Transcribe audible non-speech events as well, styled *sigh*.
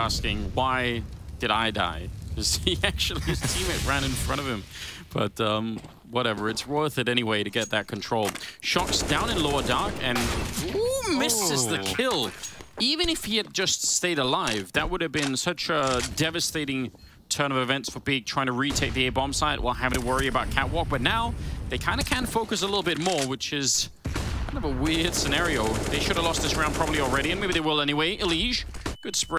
asking, why did I die? *laughs* Because he actually, his teammate ran in front of him. But um, whatever, it's worth it anyway to get that control. Shox down in lower dark and ooh, misses the oh. kill. Even if he had just stayed alive, that would have been such a devastating turn of events for Big trying to retake the A-bomb site while having to worry about Catwalk. But now they kind of can focus a little bit more, which is kind of a weird scenario. They should have lost this round probably already, and maybe they will anyway. Elige, good spray.